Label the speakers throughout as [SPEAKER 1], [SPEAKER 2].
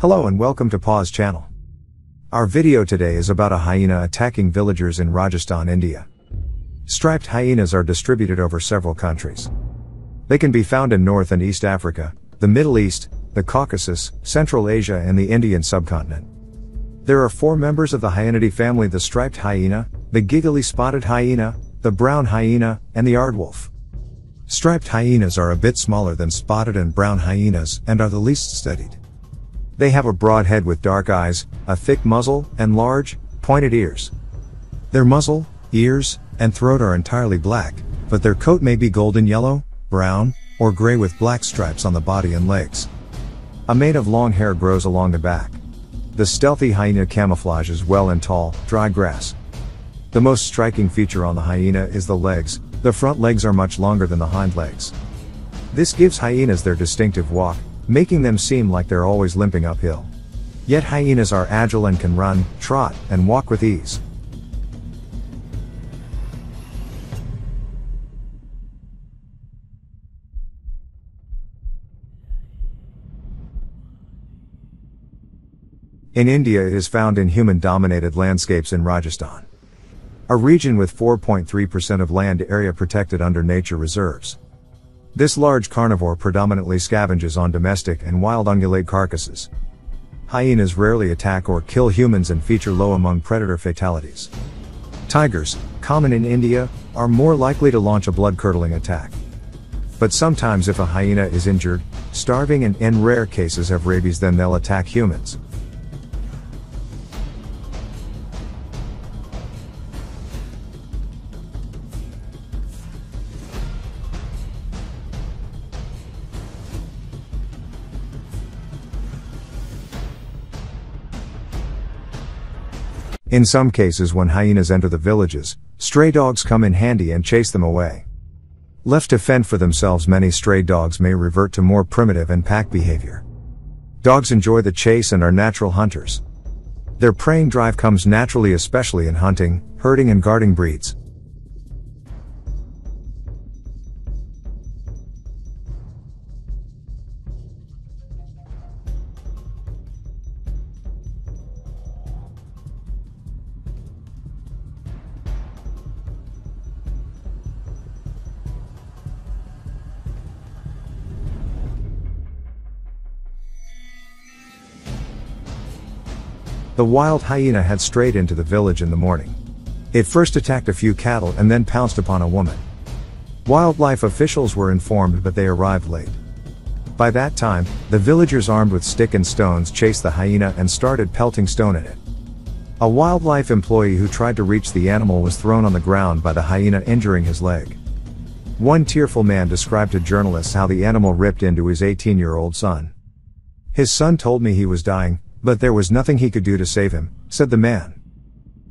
[SPEAKER 1] Hello and welcome to Paws channel. Our video today is about a hyena attacking villagers in Rajasthan, India. Striped hyenas are distributed over several countries. They can be found in North and East Africa, the Middle East, the Caucasus, Central Asia and the Indian subcontinent. There are four members of the Hyenidae family the striped hyena, the giggly spotted hyena, the brown hyena, and the aardwolf. Striped hyenas are a bit smaller than spotted and brown hyenas and are the least studied. They have a broad head with dark eyes, a thick muzzle, and large, pointed ears. Their muzzle, ears, and throat are entirely black, but their coat may be golden yellow, brown, or gray with black stripes on the body and legs. A mane of long hair grows along the back. The stealthy hyena camouflages well in tall, dry grass. The most striking feature on the hyena is the legs, the front legs are much longer than the hind legs. This gives hyenas their distinctive walk, making them seem like they're always limping uphill. Yet hyenas are agile and can run, trot, and walk with ease. In India it is found in human-dominated landscapes in Rajasthan a region with 4.3% of land area protected under nature reserves. This large carnivore predominantly scavenges on domestic and wild ungulate carcasses. Hyenas rarely attack or kill humans and feature low among predator fatalities. Tigers, common in India, are more likely to launch a blood-curdling attack. But sometimes if a hyena is injured, starving and in rare cases have rabies then they'll attack humans. In some cases when hyenas enter the villages, stray dogs come in handy and chase them away. Left to fend for themselves many stray dogs may revert to more primitive and pack behavior. Dogs enjoy the chase and are natural hunters. Their preying drive comes naturally especially in hunting, herding and guarding breeds. The wild hyena had strayed into the village in the morning. It first attacked a few cattle and then pounced upon a woman. Wildlife officials were informed but they arrived late. By that time, the villagers armed with stick and stones chased the hyena and started pelting stone at it. A wildlife employee who tried to reach the animal was thrown on the ground by the hyena injuring his leg. One tearful man described to journalists how the animal ripped into his 18-year-old son. His son told me he was dying, but there was nothing he could do to save him, said the man.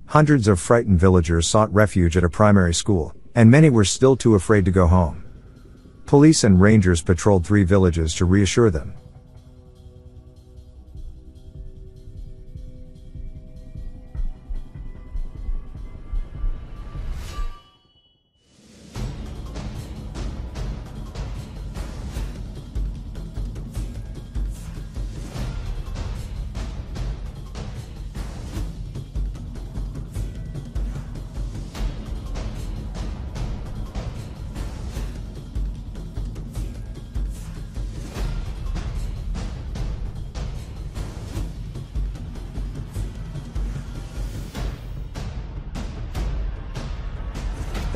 [SPEAKER 1] Hundreds of frightened villagers sought refuge at a primary school, and many were still too afraid to go home. Police and rangers patrolled three villages to reassure them.